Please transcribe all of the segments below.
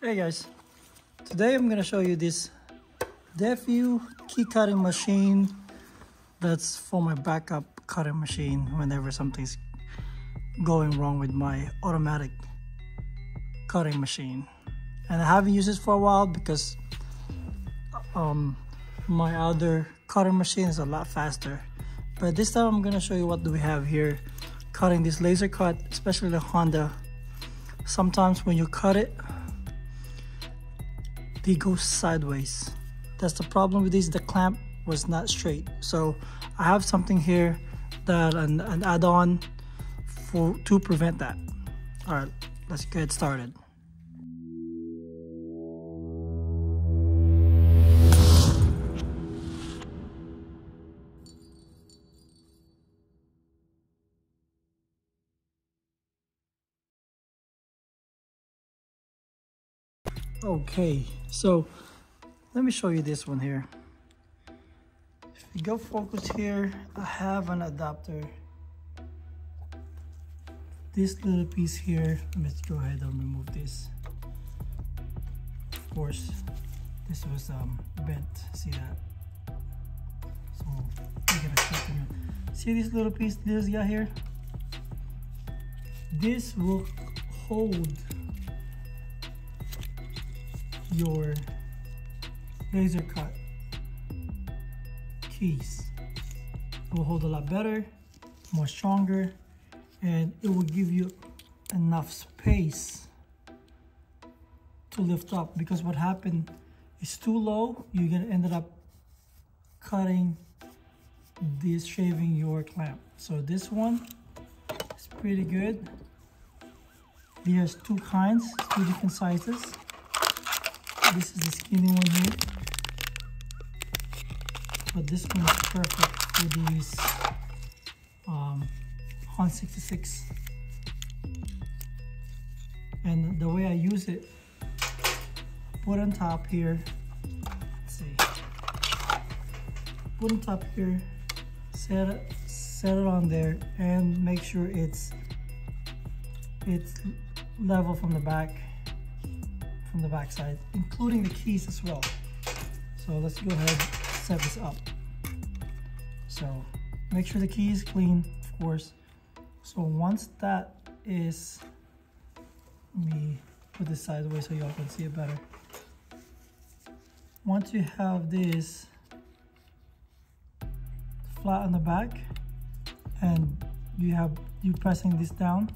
Hey guys, today I'm gonna show you this Defu key cutting machine that's for my backup cutting machine whenever something's going wrong with my automatic cutting machine. And I haven't used this for a while because um, my other cutting machine is a lot faster. But this time I'm gonna show you what do we have here. Cutting this laser cut, especially the Honda. Sometimes when you cut it, they go sideways. That's the problem with these, the clamp was not straight. So I have something here that an, an add-on for to prevent that. All right, let's get started. Okay, so let me show you this one here. If you go focus here, I have an adapter. This little piece here, let's go ahead and remove this. Of course, this was um, bent, see that? So gonna cut it. See this little piece this guy here? This will hold your laser cut keys. It will hold a lot better, more stronger, and it will give you enough space to lift up because what happened is too low, you're gonna end up cutting this, shaving your clamp. So this one is pretty good. There's two kinds, two different sizes. This is the skinny one here. But this one is perfect for these um, Hon 66. And the way I use it, put on top here, let's see, put on top here, set it, set it on there and make sure it's, it's level from the back from the back side, including the keys as well. So let's go ahead set this up. So make sure the key is clean, of course. So once that is, let me put this sideways so y'all can see it better. Once you have this flat on the back and you have you pressing this down,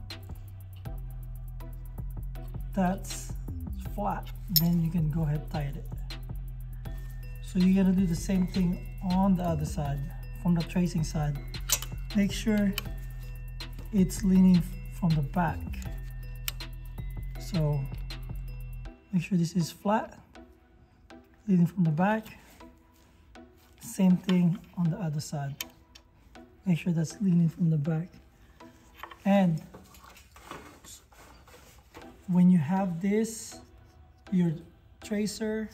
that's flat, then you can go ahead tighten it. So you're gonna do the same thing on the other side, from the tracing side. Make sure it's leaning from the back. So make sure this is flat, leaning from the back. Same thing on the other side. Make sure that's leaning from the back. And when you have this your tracer,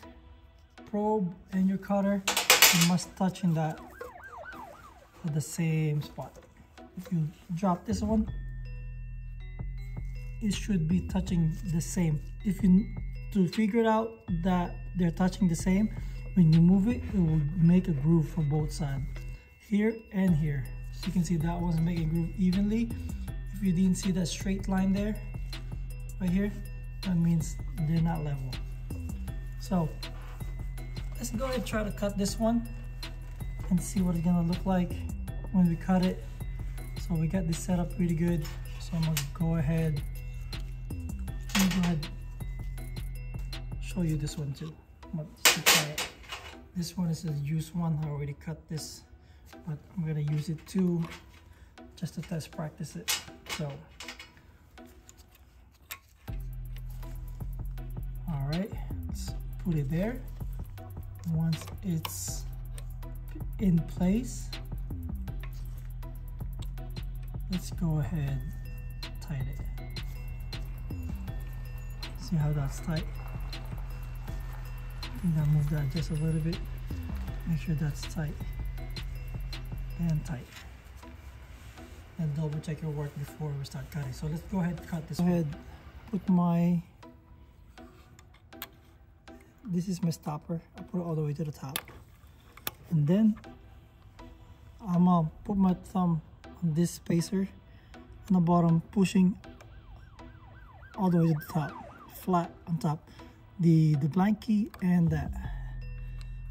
probe, and your cutter, you must touch in that at the same spot. If you drop this one, it should be touching the same. If you to figure it out that they're touching the same, when you move it, it will make a groove for both sides, here and here. So you can see that one's making groove evenly. If you didn't see that straight line there, right here, that means they're not level. So let's go ahead and try to cut this one and see what it's gonna look like when we cut it. So we got this set up pretty good. So I'm gonna go ahead, go ahead show you this one too. This one is a used one. I already cut this, but I'm gonna use it too, just to test practice it. So put it there. Once it's in place, let's go ahead tighten it. See how that's tight? I think I move that just a little bit. Make sure that's tight and tight. And double check your work before we start cutting. So let's go ahead and cut this. Go ahead, put my this is my stopper. I put it all the way to the top. And then I'm gonna put my thumb on this spacer on the bottom pushing all the way to the top flat on top. The the blank key and that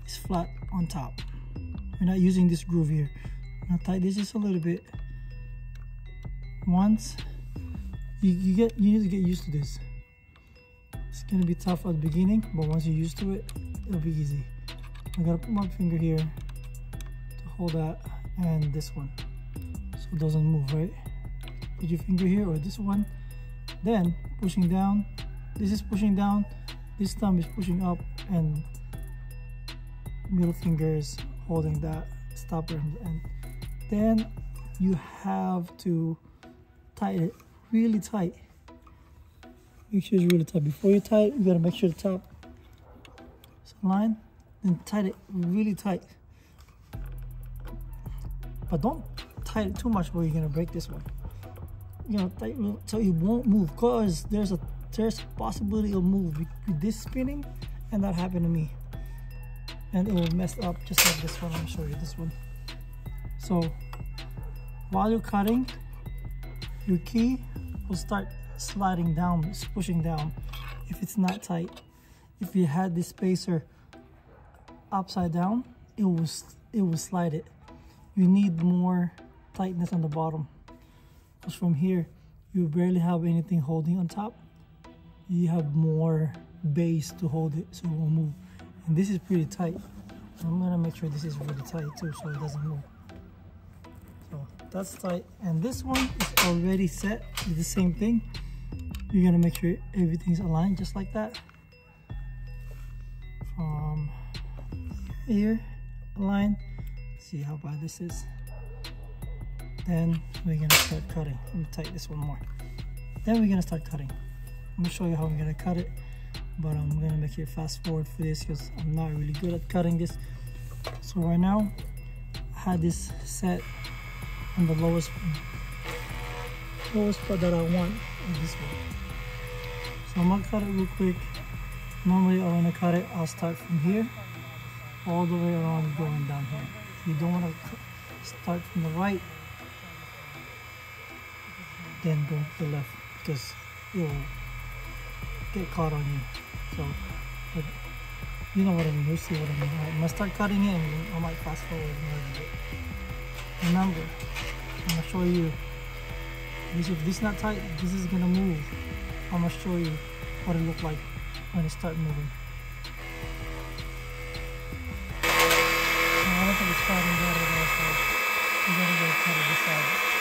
is flat on top. We're not using this groove here. I'm gonna tighten this just a little bit. Once you, you get you need to get used to this it's gonna be tough at the beginning but once you're used to it it'll be easy. I gotta put my finger here to hold that and this one. So it doesn't move right? Put your finger here or this one. Then pushing down. This is pushing down. This thumb is pushing up and middle finger is holding that stopper and then you have to tighten it really tight make sure it's really tight before you tie it you gotta make sure the top is aligned. And tighten it really tight. But don't tighten it too much or you're gonna break this one. You know tighten so it won't move. Because there's a there's a possibility it'll move with this spinning and that happened to me. And it will mess up just like this one. I'll show you this one. So while you're cutting your key will start sliding down it's pushing down. If it's not tight if you had the spacer upside down it was it will slide it. You need more tightness on the bottom because from here you barely have anything holding on top. You have more base to hold it so it won't move. And this is pretty tight. I'm gonna make sure this is really tight too so it doesn't move. So that's tight. And this one is already set the same thing you're gonna make sure everything's aligned just like that. From here align. See how bad this is. Then we're gonna start cutting. Let me tighten this one more. Then we're gonna start cutting. I'm gonna show you how I'm gonna cut it but I'm gonna make it fast forward for this because I'm not really good at cutting this. So right now I had this set on the lowest lowest part that I want is this one so I'm gonna cut it real quick. Normally I want to cut it I'll start from here all the way around going down here. You don't want to start from the right then go to the left because it will get caught on you. So but you know what I mean you see what I mean. I'm gonna start cutting it and I might fast forward a little bit. Remember I'm gonna show you if this not tight this is gonna move I'm gonna show you what it looked like when it started moving. I don't think it's better so we're gonna go cut it this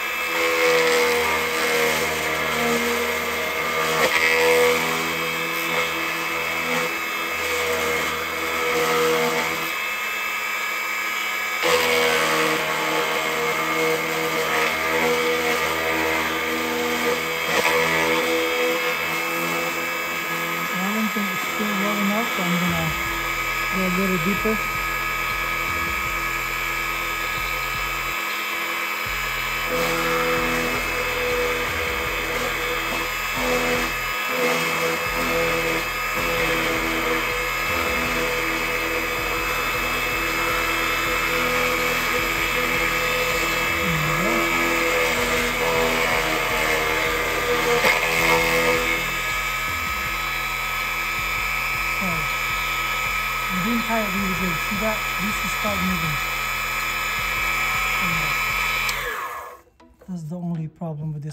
deeper.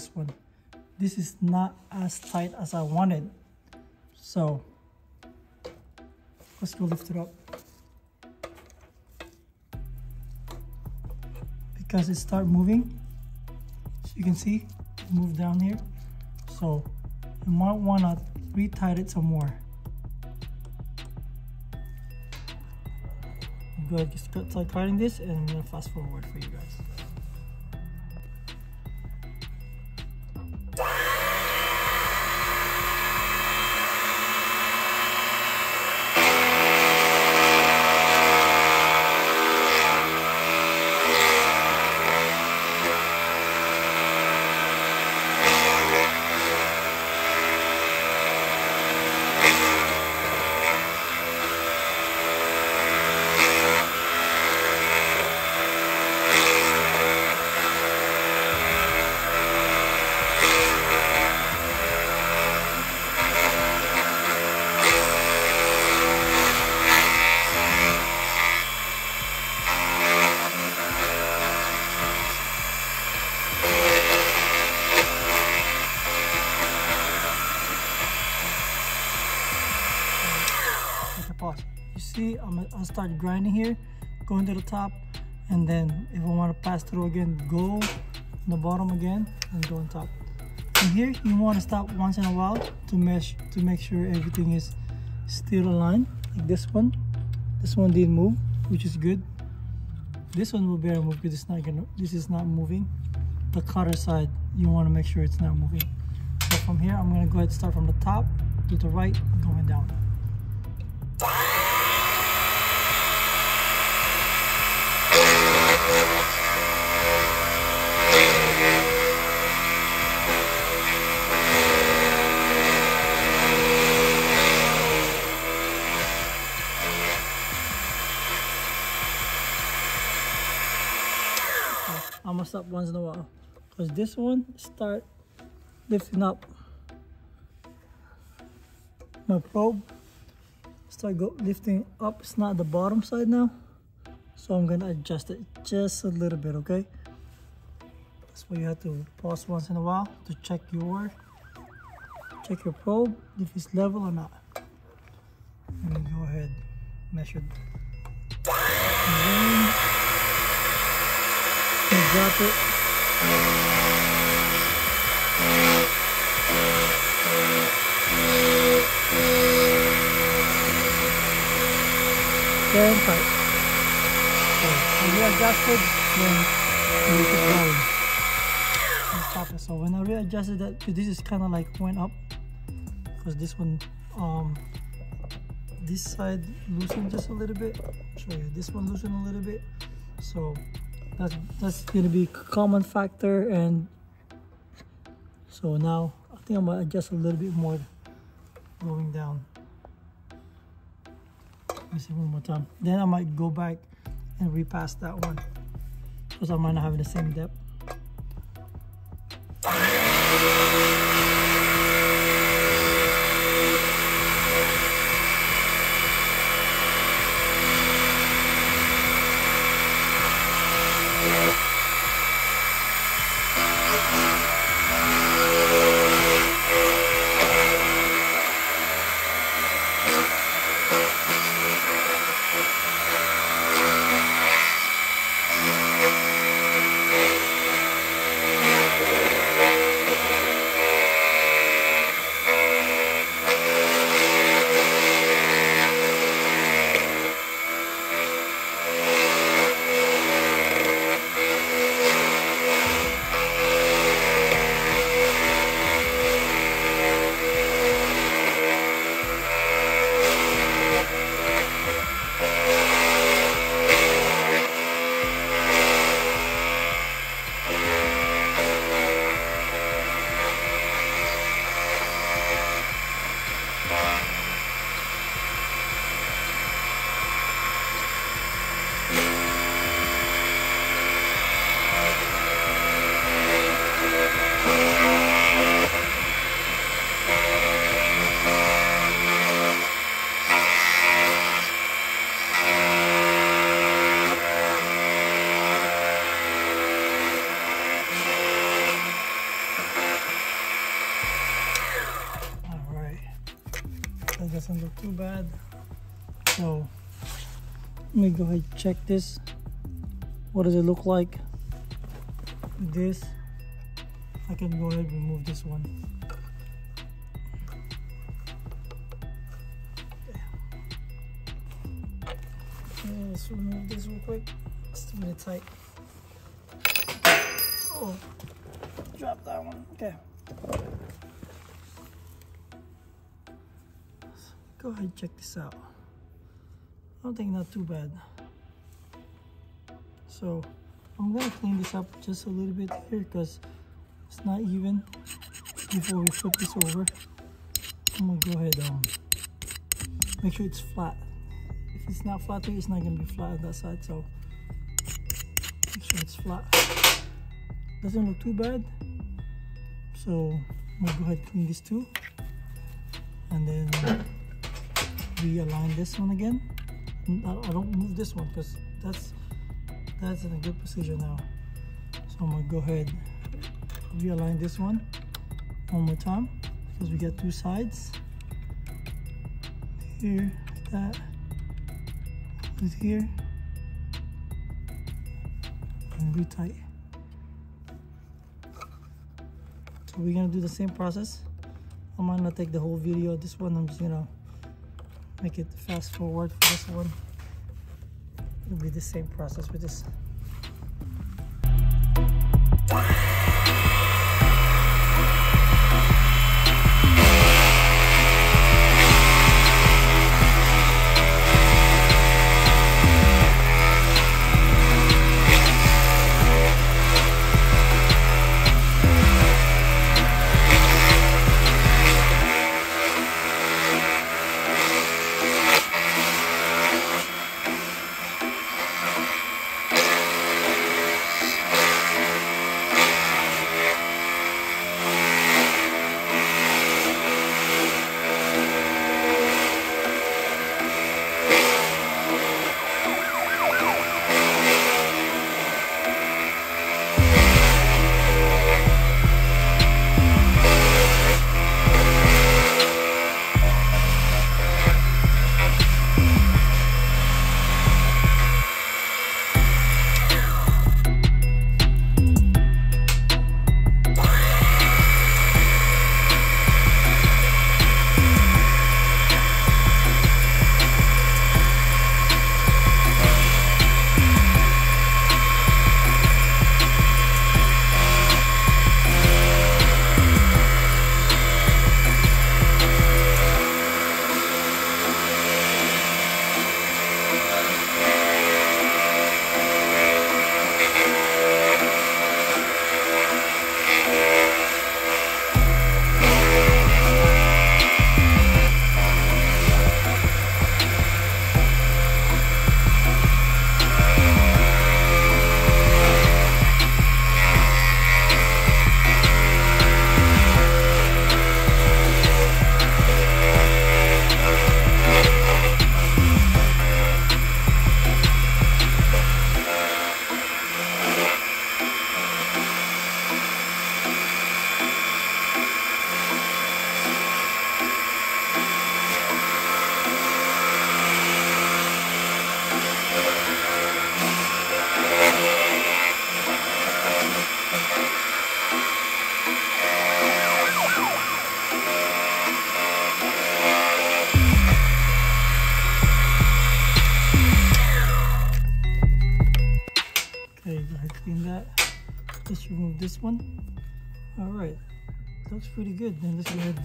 This one. This is not as tight as I wanted. So, let's go lift it up. Because it start moving, so you can see, it move down here. So, you might wanna re-tight it some more. go ahead just start cutting this and I'm gonna fast forward for you guys. Start grinding here, going to the top, and then if I want to pass through again, go on the bottom again and go on top. And here you want to stop once in a while to mesh to make sure everything is still aligned. Like this one, this one didn't move, which is good. This one will bear move because it's not gonna. This is not moving. The cutter side, you want to make sure it's not moving. So from here, I'm gonna go ahead and start from the top to the right, going down. Gonna stop once in a while. Because this one start lifting up. My probe start go lifting up. It's not the bottom side now. So I'm gonna adjust it just a little bit okay? That's why you have to pause once in a while to check your check your probe if it's level or not. Let me go ahead measure drop it. Tight. Okay. When you adjusted, then you keep going. Stop it. So when I readjusted that, this is kind of like went up because this one, um, this side loosened just a little bit. I'll show you. This one loosened a little bit. So that's that's gonna be common factor and so now I think I'm gonna adjust a little bit more going down. Let me see one more time. Then I might go back and repass that one because I might not have the same depth go ahead and check this. What does it look like? This. I can go ahead and remove this one. Let's remove this real quick. It's too really tight. Oh drop that one. Okay. Go ahead and check this out I don't think not too bad. So I'm gonna clean this up just a little bit here because it's not even before we flip this over. I'm gonna go ahead um make sure it's flat. If it's not flat it's not gonna be flat on that side so make sure it's flat. Doesn't look too bad. So I'm gonna go ahead and clean this too. And then realign this one again. I don't move this one because that's that's in a good position now. So I'm gonna go ahead realign this one one more time because we got two sides here that with here and retight. So we're gonna do the same process. I'm not gonna take the whole video. This one I'm just gonna make it fast forward for this one. It'll be the same process with this.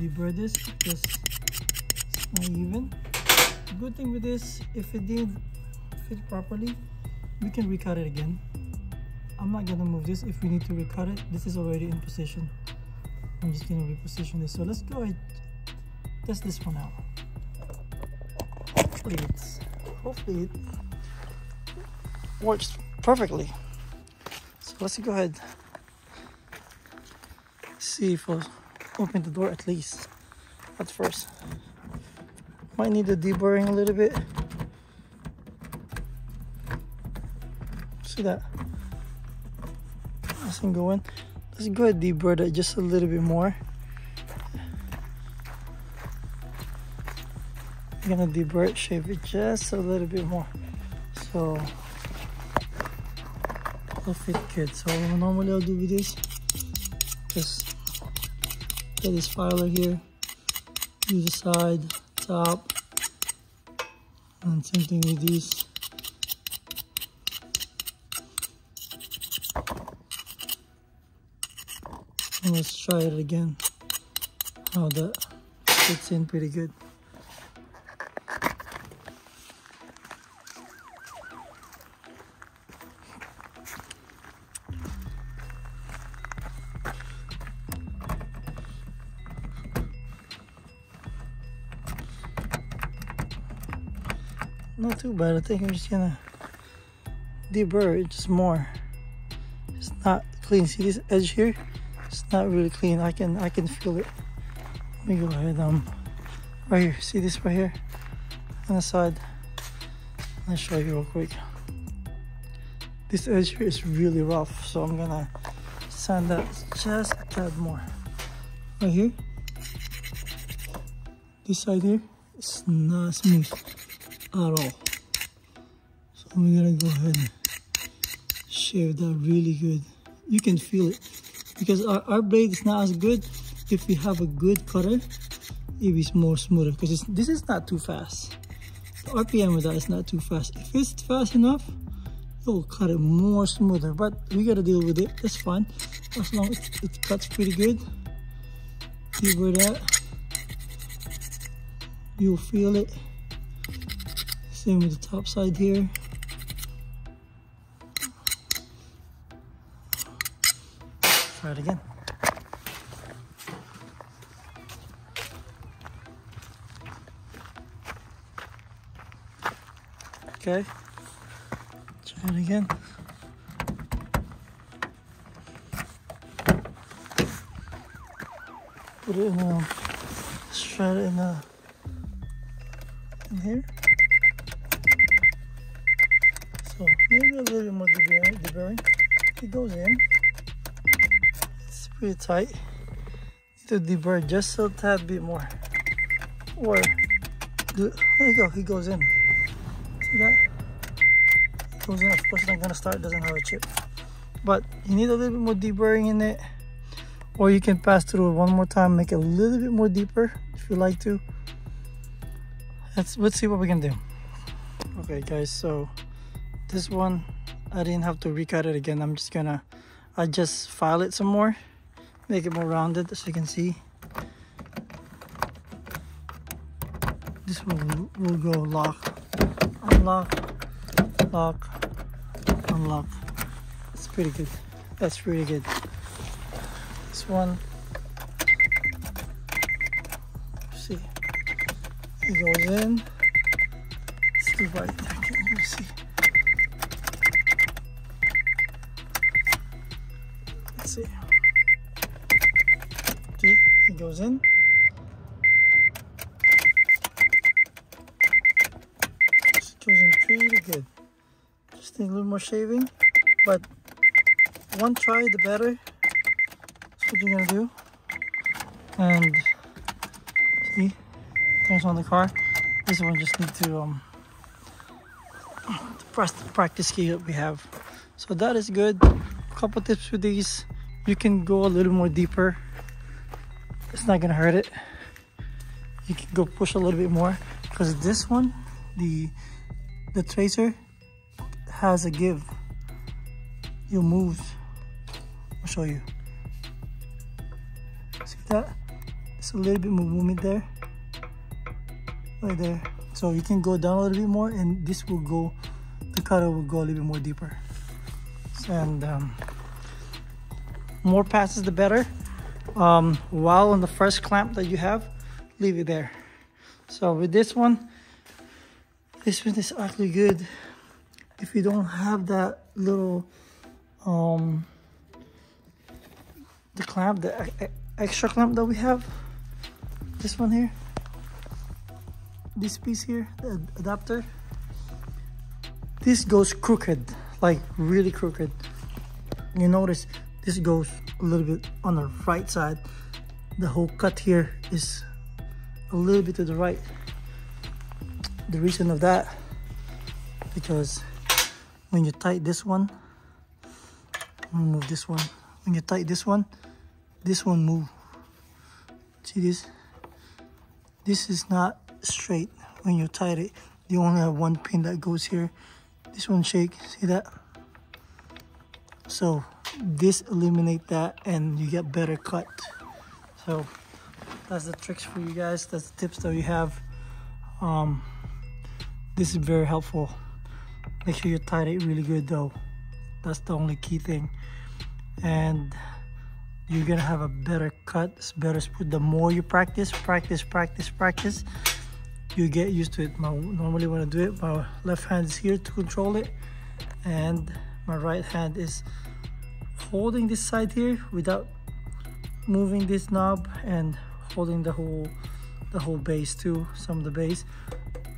Go ahead this because it's even good thing with this if it didn't fit properly we can recut it again. I'm not gonna move this. If we need to recut it this is already in position. I'm just gonna reposition this. So let's go ahead. Test this one out. Hopefully it's hopefully it works perfectly. So let's go ahead. See if open the door at least at first. Might need a deburring a little bit. See that? Nothing going. Let's go ahead deburr that just a little bit more. I'm gonna deburr it, shave it just a little bit more. So it'll fit good. So normally I'll do this just Get this filer here. Use the side, top, and same thing with these. And let's try it again. How that fits in pretty good. Too bad. I think I'm just gonna deburr it just more. It's not clean. See this edge here? It's not really clean. I can I can feel it. Let me go ahead. Um, right here. See this right here on the side. Let's show you real quick. This edge here is really rough, so I'm gonna sand that just a tad more. Right here. This side here is not smooth at all. We're gonna go ahead and shave that really good. You can feel it. Because our, our blade is not as good if we have a good cutter. It is more smoother because this is not too fast. The rpm with that is not too fast. If it's fast enough it will cut it more smoother but we got to deal with it. That's fine. As long as it cuts pretty good see where that. You'll feel it. Same with the top side here try it again Okay. Try it again. Put it in a, let's try it in a, in here. So maybe a little bit more deburring. It goes in. Pretty tight. Need to deburr just a tad bit more. Or, do, there you go, he goes in. See that? He Goes in, of course not gonna start, doesn't have a chip. But you need a little bit more deburring in it. Or you can pass through it one more time, make it a little bit more deeper if you like to. Let's let's see what we can do. Okay guys, so this one I didn't have to recut it again. I'm just gonna I just file it some more, make it more rounded as you can see. This will will go lock unlock, lock, unlock. It's pretty good. That's pretty good. This one, see, it goes in. Let's see if I can see. See, it goes in. pretty good. Just need a little more shaving, but one try the better. That's what you're gonna do. And see, turns on the car. This one just need to um press the practice key that we have. So that is good. A couple tips with these. You can go a little more deeper. It's not gonna hurt it. You can go push a little bit more because this one, the the tracer has a give. You move. I'll show you. See that? It's a little bit more movement there. Right there. So you can go down a little bit more and this will go, the cutter will go a little bit more deeper. And um, more passes the better. Um, while on the first clamp that you have, leave it there. So with this one, this one is actually good if you don't have that little um the clamp the extra clamp that we have this one here this piece here the adapter this goes crooked like really crooked you notice this goes a little bit on the right side. The whole cut here is a little bit to the right. The reason of that because when you tight this one move this one. When you tight this one this one move. See this? This is not straight when you tight it. You only have one pin that goes here. This one shake see that? So this eliminate that and you get better cut so that's the tricks for you guys that's the tips that we have um, this is very helpful. Make sure you tie it really good though. That's the only key thing. And you're gonna have a better cut, better split. The more you practice, practice, practice, practice, you get used to it. My, normally when I do it, my left hand is here to control it and my right hand is holding this side here without moving this knob and holding the whole the whole base too some of the base.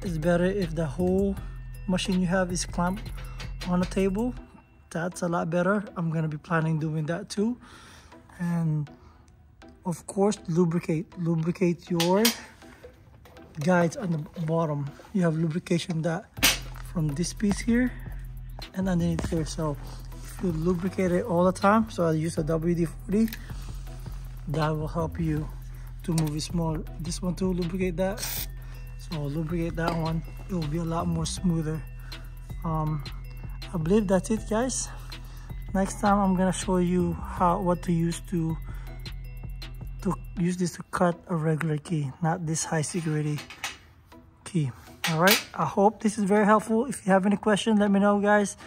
It's better if the whole machine you have is clamped on a table. That's a lot better. I'm gonna be planning doing that too. And of course lubricate. Lubricate your guides on the bottom. You have lubrication that from this piece here and underneath here. So lubricate it all the time, so I use a WD-40, that will help you to move it small. This one too, lubricate that. So I'll lubricate that one. It will be a lot more smoother. Um, I believe that's it guys. Next time I'm gonna show you how what to use to to use this to cut a regular key, not this high security key. All right, I hope this is very helpful. If you have any questions, let me know guys.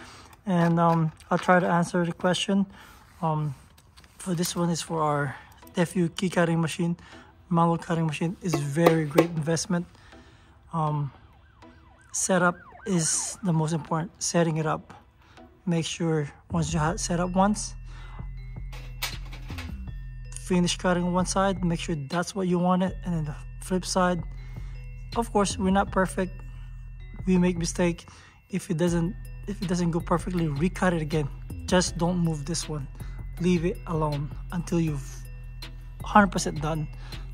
And um, I'll try to answer the question. Um, for this one is for our Defu key cutting machine. Manual cutting machine is very great investment. Um, setup is the most important, setting it up. Make sure once you have set up once, finish cutting one side make sure that's what you wanted and then the flip side of course we're not perfect we make mistake if it doesn't if it doesn't go perfectly recut it again. Just don't move this one. Leave it alone until you've 100% done.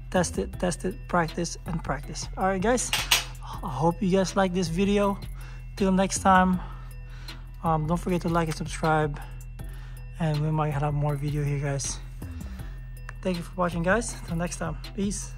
Test it test it practice and practice. All right guys. I hope you guys like this video. Till next time um, don't forget to like and subscribe and we might have more video here guys. Thank you for watching guys. Till next time. Peace.